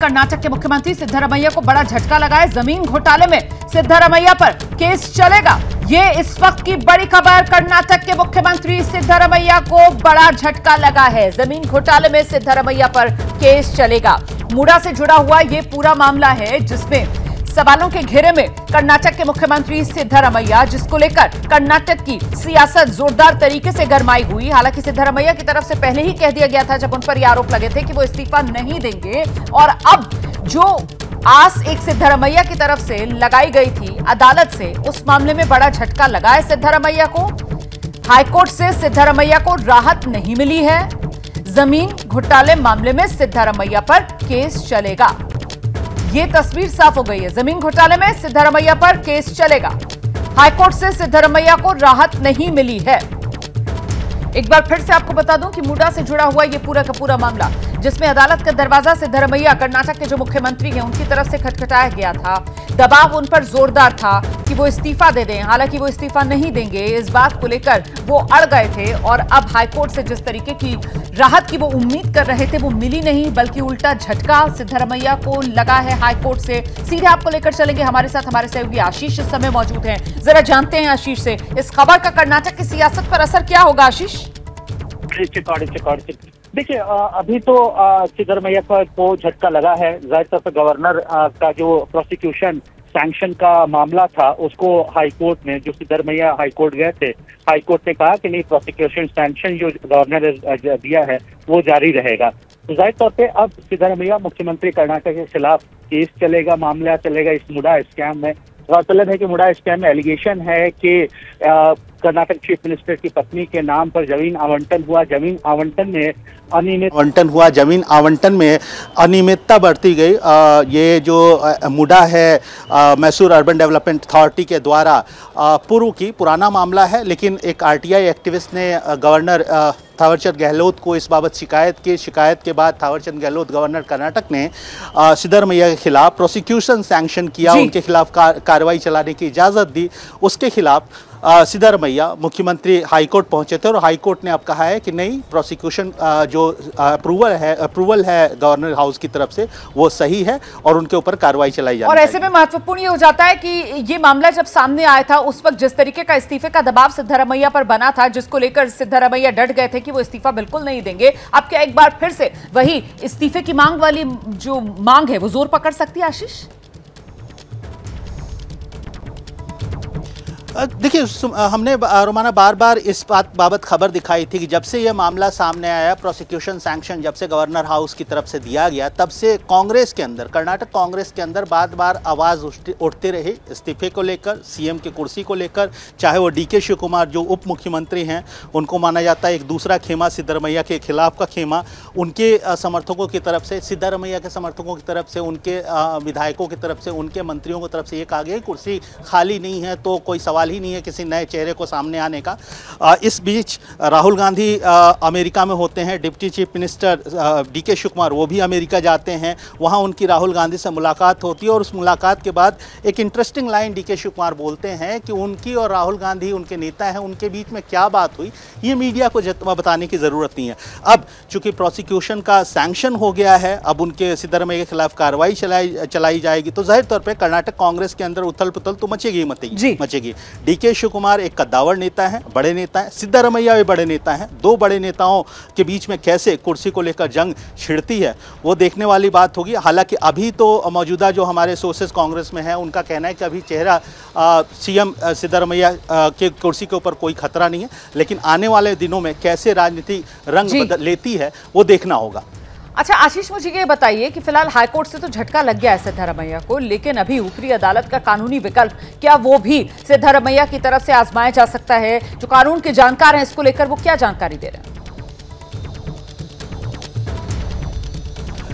कर्नाटक के मुख्यमंत्री सिद्धारमैया को बड़ा झटका लगा है ज़मीन घोटाले में। सिद्धारमैया पर केस चलेगा। ये इस वक्त की बड़ी खबर। कर्नाटक के मुख्यमंत्री सिद्धारमैया को बड़ा झटका लगा है। ज़मीन घोटाले में सिद्धारमैया पर केस चलेगा। मुड़ा से जुड़ा हुआ ये पूरा मामला है जिसमें सवालों के घेरे में कर्नाटक के मुख्यमंत्री सिद्धारमैया, जिसको लेकर कर्नाटक की सियासत जोरदार तरीके से गरमाई हुई। हालाँकि सिद्धारमैया की तरफ़ से पहले ही कह दिया गया था, जब उन पर यह आरोप लगे थे कि वो इस्तीफा नहीं देंगे। और अब जो आस एक सिद्धारमैया की तरफ़ से लगाई गई थी अदालत से, उस मामले में बड़ा झटका लगा है सिद्धारमैया को। हाईकोर्ट से सिद्धारमैया को राहत नहीं मिली है। ज़मीन घोटाले मामले में सिद्धारमैया पर केस चलेगा। ये तस्वीर साफ़ हो गई है। ज़मीन घोटाले में सिद्धरमैया पर केस चलेगा। हाईकोर्ट से सिद्धरमैया को राहत नहीं मिली है। एक बार फिर से आपको बता दूँ कि मुडा से जुड़ा हुआ यह पूरा का पूरा मामला, जिसमें अदालत का दरवाज़ा सिद्धरमैया, कर्नाटक के जो मुख्यमंत्री हैं, उनकी तरफ़ से खटखटाया गया था। दबाव उन पर जोरदार था कि वो इस्तीफा दे दें। हालाँकि वो इस्तीफा नहीं देंगे, इस बात को लेकर वो अड़ गए थे और अब हाईकोर्ट से जिस तरीके की राहत की वो उम्मीद कर रहे थे, वो मिली नहीं, बल्कि उल्टा झटका सिद्धारमैया को लगा है हाईकोर्ट से। सीधे आपको लेकर चलेंगे। हमारे साथ हमारे सहयोगी आशीष इस समय मौजूद हैं। जरा जानते हैं आशीष से, इस खबर का कर्नाटक की सियासत पर असर क्या होगा, आशीष? देखिए अभी तो सिद्धरमैया को झटका लगा है, ज़ाहिर तौर पर गवर्नर का जो प्रोसिक्यूशन सैंक्शन का मामला था, उसको हाईकोर्ट ने जो सिद्धरमैया हाईकोर्ट गए थे हाईकोर्ट ने कहा कि नहीं प्रोसिक्यूशन सैंक्शन जो गवर्नर ने दिया है, वो जारी रहेगा। तो ज़ाहिर तौर पे अब सिद्धरमैया मुख्यमंत्री कर्नाटक के खिलाफ केस चलेगा, मामला चलेगा, इस मुडा स्कैम में। गौरतलब है कि मुडा स्कैम में एलिगेशन है कि कर्नाटक चीफ मिनिस्टर की पत्नी के नाम पर ज़मीन आवंटन हुआ। ज़मीन आवंटन में अनियमित आवंटन हुआ। ज़मीन आवंटन में अनियमितता बढ़ती गई। आ, ये जो मुडा है मैसूर अर्बन डेवलपमेंट अथॉरिटी के द्वारा पूर्व की पुराना मामला है लेकिन एक आरटीआई एक्टिविस्ट ने गवर्नर थावरचंद गहलोत को इस बाबत शिकायत की। शिकायत के बाद थावरचंद गहलोत गवर्नर कर्नाटक ने सिद्धरमैया के खिलाफ प्रोसिक्यूशन सैंक्शन किया। उनके खिलाफ कार्रवाई चलाने की इजाज़त दी। उसके खिलाफ सिद्धरमैया मुख्यमंत्री हाईकोर्ट पहुँचे थे और हाईकोर्ट ने अब कहा है कि नहीं प्रोसिक्यूशन जो अप्रूवल है अप्रूवल है गवर्नर हाउस की तरफ़ से वो सही है और उनके ऊपर कार्रवाई चलाई जाए और ऐसे में महत्वपूर्ण ये हो जाता है कि ये मामला जब सामने आया था उस वक्त जिस तरीके का इस्तीफे का दबाव सिद्धारमैया पर बना था जिसको लेकर सिद्धरमैया डट गए थे कि वो इस्तीफा बिल्कुल नहीं देंगे अब क्या एक बार फिर से वही इस्तीफे की मांग वाली जो मांग है वो ज़ोर पकड़ सकती है आशीष? देखिए हमने रोमाना बार बार इस बात, बाबत खबर दिखाई थी कि जब से यह मामला सामने आया प्रोसिक्यूशन सैंक्शन जब से गवर्नर हाउस की तरफ़ से दिया गया, तब से कांग्रेस के अंदर, कर्नाटक कांग्रेस के अंदर बार बार आवाज़ उठती रही, इस्तीफे को लेकर सीएम की कुर्सी को लेकर, चाहे वो डी के शिव कुमार जो उप मुख्यमंत्री हैं, उनको माना जाता है एक दूसरा खेमा, सिद्धरमैया के खिलाफ का खेमा, उनके समर्थकों की तरफ़ से, सिद्धरमैया के समर्थकों की तरफ़ से, उनके विधायकों की तरफ़ से, उनके मंत्रियों की तरफ़ से ये कहा गया कुर्सी खाली नहीं है तो कोई सवाल सवाल ही नहीं है किसी नए चेहरे को सामने आने का। इस बीच राहुल गांधी अमेरिका में होते हैं। डिप्टी चीफ मिनिस्टर डी के शिव कुमार वो भी अमेरिका जाते हैं। वहाँ उनकी राहुल गांधी से मुलाकात होती है और उस मुलाकात के बाद एक इंटरेस्टिंग लाइन डी के शिव कुमार बोलते हैं कि उनकी और राहुल गांधी उनके नेता हैं उनके बीच में क्या बात हुई ये मीडिया को बताने की ज़रूरत नहीं है। अब चूँकि प्रोसिक्यूशन का सैंक्शन हो गया है अब उनके सिद्धरमैया के खिलाफ कार्रवाई चलाई चलाई जाएगी तो ज़ाहिर तौर पर कर्नाटक कांग्रेस के अंदर उथल पुथल तो मचेगी मचेगी मचेगी। डीके शिव कुमार एक कद्दावर नेता है बड़े नेता हैं सिद्धारमैया भी बड़े नेता हैं। दो बड़े नेताओं के बीच में कैसे कुर्सी को लेकर जंग छिड़ती है वो देखने वाली बात होगी। हालाँकि अभी तो मौजूदा जो हमारे सोर्सेज कांग्रेस में है उनका कहना है कि अभी चेहरा सीएम सिद्धारमैया के कुर्सी के ऊपर कोई खतरा नहीं है लेकिन आने वाले दिनों में कैसे राजनीति रंग लेती है वो देखना होगा। अच्छा आशीष मुझे ये बताइए कि फ़िलहाल हाईकोर्ट से तो झटका लग गया है सिद्धारमैया को, लेकिन अभी ऊपरी अदालत का कानूनी विकल्प, क्या वो भी सिद्धारमैया की तरफ़ से आजमाया जा सकता है? जो कानून के जानकार हैं इसको लेकर वो क्या जानकारी दे रहे हैं?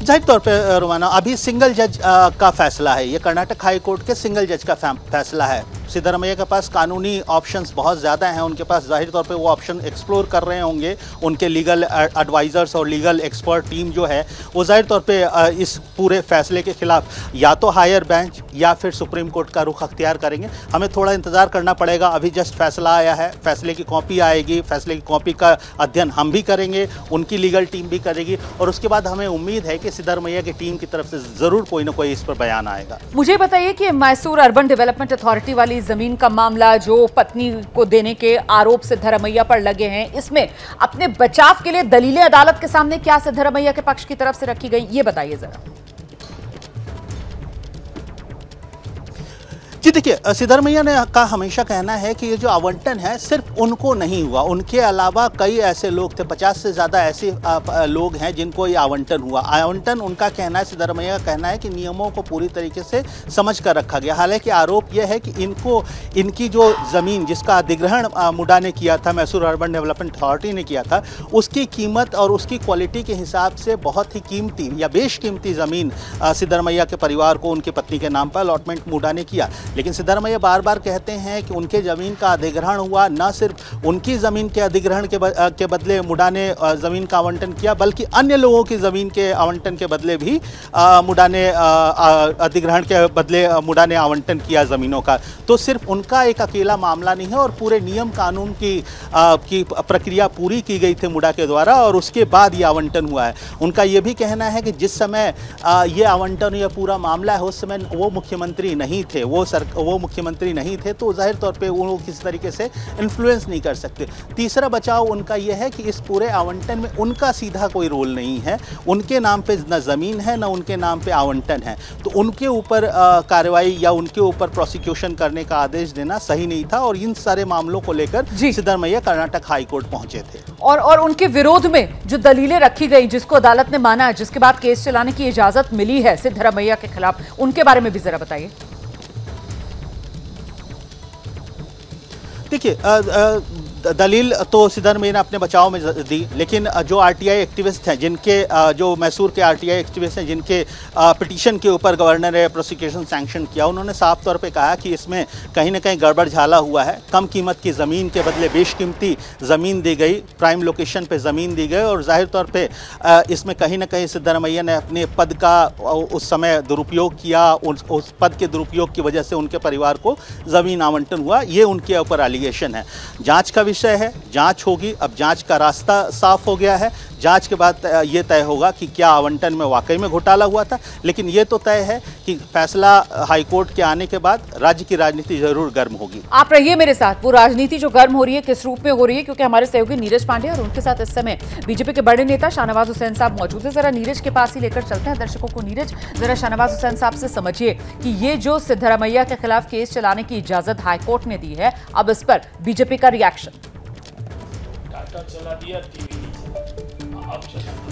ज़ाहिर तौर पर रोमाना, अभी सिंगल जज का फैसला है। ये कर्नाटक हाई कोर्ट के सिंगल जज का फैसला है। सिद्धरमैया के पास कानूनी ऑप्शंस बहुत ज़्यादा हैं। उनके पास ज़ाहिर तौर पे वो ऑप्शन एक्सप्लोर कर रहे होंगे। उनके लीगल एडवाइज़र्स और लीगल एक्सपर्ट टीम जो है, वो ज़ाहिर तौर पे इस पूरे फैसले के खिलाफ या तो हायर बेंच या फिर सुप्रीम कोर्ट का रुख अख्तियार करेंगे। हमें थोड़ा इंतज़ार करना पड़ेगा। अभी जस्ट फैसला आया है। फैसले की कॉपी आएगी। फैसले की कॉपी का अध्ययन हम भी करेंगे। उनकी लीगल टीम भी करेगी। और उसके बाद हमें उम्मीद है कि सिद्धरमैया की टीम की तरफ़ से ज़रूर कोई ना कोई इस पर बयान आएगा। मुझे बताइए कि मैसूर अर्बन डेवलपमेंट अथॉरिटी वाली ज़मीन का मामला जो पत्नी को देने के आरोप सिद्धरमैया पर लगे हैं, इसमें अपने बचाव के लिए दलीलें अदालत के सामने क्या सिद्धरमैया के पक्ष की तरफ़ से रखी गई, ये बताइए जरा। देखिए सिद्धरमैया ने का हमेशा कहना है कि ये जो आवंटन है सिर्फ़ उनको नहीं हुआ। उनके अलावा कई ऐसे लोग थे, पचास से ज़्यादा ऐसे लोग हैं जिनको ये आवंटन हुआ। आवंटन उनका कहना है सिद्धरमैया का कहना है कि नियमों को पूरी तरीके से समझ कर रखा गया। हालाँकि आरोप यह है कि इनको, इनकी जो ज़मीन जिसका अधिग्रहण मुडा ने किया था, मैसूर अर्बन डेवलपमेंट अथॉरिटी ने किया था, उसकी कीमत और उसकी क्वालिटी के हिसाब से बहुत ही कीमती या बेशकीमती ज़मीन सिद्धरमैया के परिवार को, उनकी पत्नी के नाम पर अलॉटमेंट मुडा ने किया। लेकिन सिद्धरमैया बार बार कहते हैं कि उनके ज़मीन का अधिग्रहण हुआ न सिर्फ़ उनकी ज़मीन के अधिग्रहण के, के बदले मुडा ने ज़मीन का आवंटन किया बल्कि अन्य लोगों की ज़मीन के आवंटन के बदले भी मुडा ने अधिग्रहण के बदले मुडा ने आवंटन किया ज़मीनों का। तो सिर्फ़ उनका एक अकेला मामला नहीं है और पूरे नियम कानून की आ, की प्रक्रिया पूरी की गई थी मुडा के द्वारा और उसके बाद ये आवंटन हुआ है। उनका ये भी कहना है कि जिस समय आ, ये आवंटन या पूरा मामला है उस समय वो मुख्यमंत्री नहीं थे वो सर वो मुख्यमंत्री नहीं थे तो ज़ाहिर तौर पे वो किसी तरीके से इन्फ्लुएंस नहीं कर सकते। तीसरा बचाव उनका यह है कि इस पूरे आवंटन में उनका सीधा कोई रोल नहीं है। उनके नाम पे न ज़मीन है न उनके नाम पे आवंटन है। तो उनके ऊपर कार्रवाई या उनके ऊपर प्रोसिक्यूशन करने का आदेश देना सही नहीं था और इन सारे मामलों को लेकर सिद्धरमैया कर्नाटक हाईकोर्ट पहुँचे थे। और और उनके विरोध में जो दलीलें रखी गई जिसको अदालत ने माना जिसके बाद केस चलाने की इजाज़त मिली है सिद्धरमैया के खिलाफ उनके बारे में भी जरा बताइए। देखिए दलील तो सिद्धरमैया ने अपने बचाव में दी, लेकिन जो आरटीआई एक्टिविस्ट हैं, जिनके जो मैसूर के आरटीआई एक्टिविस्ट हैं, जिनके पिटीशन के ऊपर गवर्नर ने प्रोसिक्यूशन सैंक्शन किया, उन्होंने साफ़ तौर पे कहा कि इसमें कहीं ना कहीं गड़बड़ झाला हुआ है। कम कीमत की ज़मीन के बदले बेशकीमती ज़मीन दी गई, प्राइम लोकेशन पर ज़मीन दी गई, और ज़ाहिर तौर पर इसमें कहीं ना कहीं सिद्धरमैया ने अपने पद का उस समय दुरुपयोग किया, उस पद के दुरुपयोग की वजह से उनके परिवार को ज़मीन आवंटन हुआ, ये उनके ऊपर एलिगेशन है। जाँच का विषय है। जाँच होगी। अब जाँच का रास्ता साफ़ हो गया है। जाँच के बाद ये तय होगा कि क्या आवंटन में वाकई में घोटाला हुआ था। लेकिन ये तो तय है कि फैसला हाईकोर्ट के आने के बाद राज्य की राजनीति ज़रूर गर्म होगी। आप रहिए मेरे साथ। वो राजनीति जो गर्म हो रही है, किस रूप में हो रही है, क्योंकि हमारे सहयोगी नीरज पांडे और उनके साथ इस समय बीजेपी के बड़े नेता शाहनवाज हुसैन साहब मौजूद है। जरा नीरज के पास ही लेकर चलते हैं दर्शकों को। नीरज, जरा शाहनवाज हुसैन साहब से समझिए कि ये जो सिद्धरमैया के खिलाफ केस चलाने की इजाज़त हाईकोर्ट ने दी है, अब इस पर बीजेपी का रिएक्शन।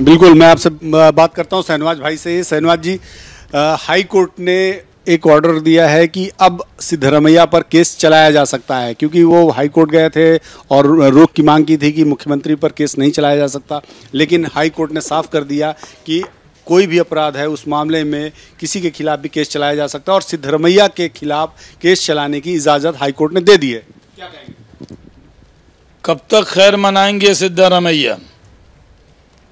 बिल्कुल, मैं आपसे बात करता हूँ सहनवाज भाई से। सहनवाज जी हाई कोर्ट ने एक ऑर्डर दिया है कि अब सिद्धरमैया पर केस चलाया जा सकता है, क्योंकि वो हाई कोर्ट गए थे और रोक की मांग की थी कि मुख्यमंत्री पर केस नहीं चलाया जा सकता। लेकिन हाई कोर्ट ने साफ़ कर दिया कि कोई भी अपराध है, उस मामले में किसी के खिलाफ भी केस चलाया जा सकता है और सिद्धरमैया के खिलाफ केस चलाने की इजाज़त हाईकोर्ट ने दे दी है। कब तक खैर मनाएँगे सिद्धारमैया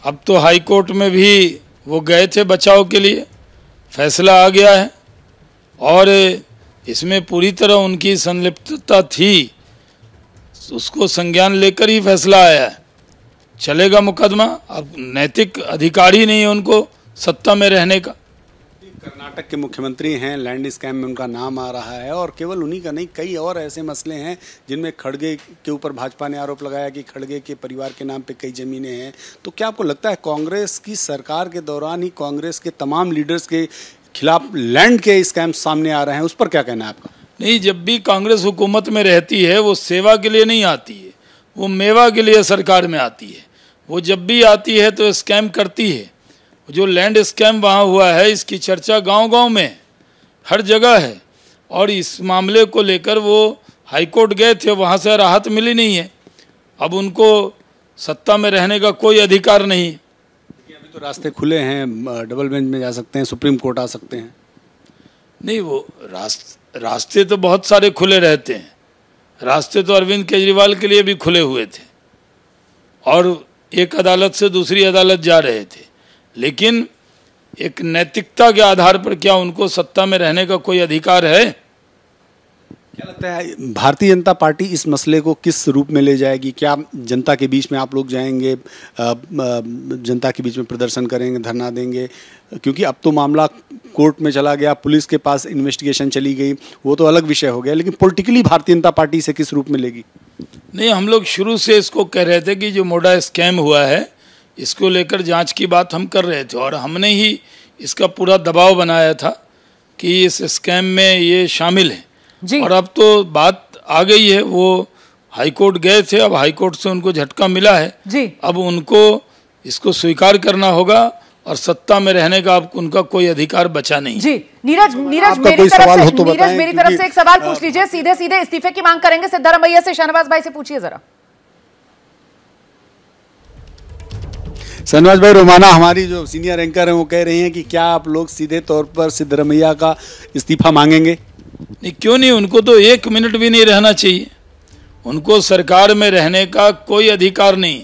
अब तो हाई कोर्ट में भी वो गए थे बचाव के लिए। फैसला आ गया है। और इसमें पूरी तरह उनकी संलिप्तता थी। उसको संज्ञान लेकर ही फैसला आया है। चलेगा मुकदमा? अब नैतिक अधिकार ही नहीं है उनको सत्ता में रहने का। कर्नाटक के मुख्यमंत्री हैं, लैंड स्कैम में उनका नाम आ रहा है और केवल उन्हीं का नहीं, कई और ऐसे मसले हैं जिनमें खड़गे के ऊपर भाजपा ने आरोप लगाया कि खड़गे के परिवार के नाम पे कई ज़मीनें हैं। तो क्या आपको लगता है कांग्रेस की सरकार के दौरान ही कांग्रेस के तमाम लीडर्स के खिलाफ लैंड के स्कैम सामने आ रहे हैं? उस पर क्या कहना है आपका? नहीं, जब भी कांग्रेस हुकूमत में रहती है, वो सेवा के लिए नहीं आती है। वो मेवा के लिए सरकार में आती है। वो जब भी आती है तो स्कैम करती है। जो लैंड स्कैम वहाँ हुआ है इसकी चर्चा गांव-गांव में हर जगह है। और इस मामले को लेकर वो हाईकोर्ट गए थे वहाँ से राहत मिली नहीं है। अब उनको सत्ता में रहने का कोई अधिकार नहीं अभी तो रास्ते खुले हैं डबल बेंच में जा सकते हैं सुप्रीम कोर्ट आ सकते हैं। नहीं वो रास्ते रास्ते तो बहुत सारे खुले रहते हैं। रास्ते तो अरविंद केजरीवाल के लिए भी खुले हुए थे। और एक अदालत से दूसरी अदालत जा रहे थे। लेकिन एक नैतिकता के आधार पर क्या उनको सत्ता में रहने का कोई अधिकार है? क्या लगता है भारतीय जनता पार्टी इस मसले को किस रूप में ले जाएगी? क्या जनता के बीच में आप लोग जाएँगे जनता के बीच में प्रदर्शन करेंगे धरना देंगे? क्योंकि अब तो मामला कोर्ट में चला गया पुलिस के पास इन्वेस्टिगेशन चली गई वो तो अलग विषय हो गया लेकिन पॉलिटिकली भारतीय जनता पार्टी इसे किस रूप में लेगी? नहीं हम लोग शुरू से इसको कह रहे थे कि जो मोडा स्कैम हुआ है इसको लेकर जाँच की बात हम कर रहे थे और हमने ही इसका पूरा दबाव बनाया था कि इस स्कैम में ये शामिल है। जी। और अब तो बात आ गई है वो हाईकोर्ट गए थे अब हाईकोर्ट से उनको झटका मिला है। जी। अब उनको इसको स्वीकार करना होगा और सत्ता में रहने का अब उनका कोई अधिकार बचा नहीं। जी नीरज नीरज मेरी तरफ़ सवाल से हो तो नीरज मेरी तरफ़ से एक सवाल पूछ लीजिए सीधे सीधे इस्तीफे की मांग करेंगे सिद्धारमैया से शाहनवाज भाई से पूछिए जरा। सनवाज भाई रोमाना हमारी जो सीनियर एंकर हैं वो कह रही हैं कि क्या आप लोग सीधे तौर पर सिद्धरमैया का इस्तीफा मांगेंगे? नहीं क्यों नहीं? उनको तो एक मिनट भी नहीं रहना चाहिए। उनको सरकार में रहने का कोई अधिकार नहीं।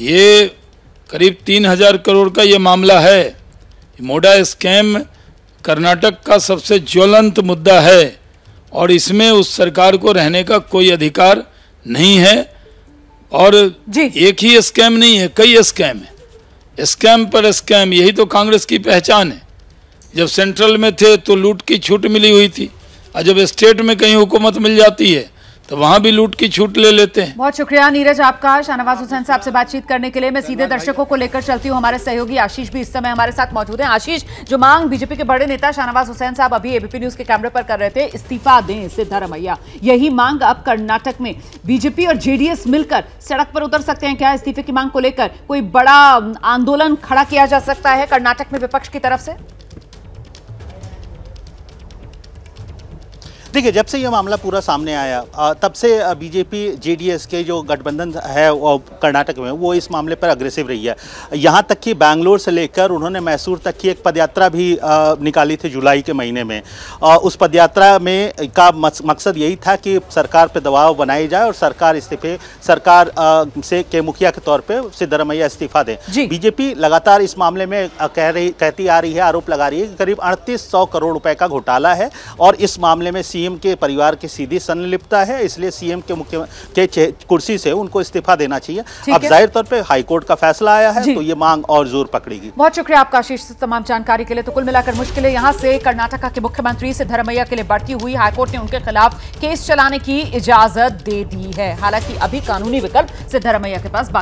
ये करीब तीन हज़ार करोड़ का ये मामला है। मोडा स्कैम कर्नाटक का सबसे ज्वलंत मुद्दा है और इसमें उस सरकार को रहने का कोई अधिकार नहीं है। और जी। एक ही स्कैम नहीं है कई स्कैम है। स्कैम पर स्कैम, यही तो कांग्रेस की पहचान है। जब सेंट्रल में थे तो लूट की छूट मिली हुई थी, और जब स्टेट में कहीं हुकूमत मिल जाती है तो वहाँ भी लूट की छूट ले लेते हैं। बहुत शुक्रिया नीरज आपका शाहनवाज हुसैन साहब से बातचीत करने के लिए। मैं सीधे दर्शकों को लेकर चलती हूँ। हमारे सहयोगी आशीष भी इस समय हमारे साथ मौजूद हैं। आशीष जो मांग बीजेपी के बड़े नेता शाहनवाज हुसैन साहब अभी एबीपी न्यूज़ के कैमरे पर कर रहे थे इस्तीफा दें सिद्धारमैया यही मांग अब कर्नाटक में। बीजेपी और जेडीएस मिलकर सड़क पर उतर सकते हैं। क्या इस्तीफे की मांग को लेकर कोई बड़ा आंदोलन खड़ा किया जा सकता है कर्नाटक में विपक्ष की तरफ़ से? देखिए जब से ये मामला पूरा सामने आया तब से बीजेपी जेडीएस के जो गठबंधन है कर्नाटक में वो इस मामले पर अग्रेसिव रही है। यहाँ तक कि बैंगलोर से लेकर उन्होंने मैसूर तक की एक पदयात्रा भी निकाली थी जुलाई के महीने में। उस पदयात्रा में का मकसद यही था कि सरकार पर दबाव बनाई जाए और सरकार इस्तीफे सरकार से के मुखिया के तौर पर सिद्धरमैया इस्तीफा दें। बीजेपी लगातार इस मामले में कह रही कहती आ रही है आरोप लगा रही है कि करीब अड़तीस सौ करोड़ रुपए का घोटाला है और इस मामले में सीएम के परिवार की सीधी संलिप्तता है इसलिए सीएम के मुख्य के कुर्सी से उनको इस्तीफा देना चाहिए। अब ज़ाहिर तौर पे हाईकोर्ट का फैसला आया है तो ये मांग और ज़ोर पकड़ेगी। बहुत शुक्रिया आपका आशीष तमाम जानकारी के लिए। तो कुल मिलाकर मुश्किलें यहाँ से कर्नाटका के मुख्यमंत्री सिद्धरमैया के लिए बढ़ती हुई। हाईकोर्ट ने उनके खिलाफ केस चलाने की इजाज़त दे दी है। हालाँकि अभी कानूनी विकल्प सिद्धरमैया के पास बाकी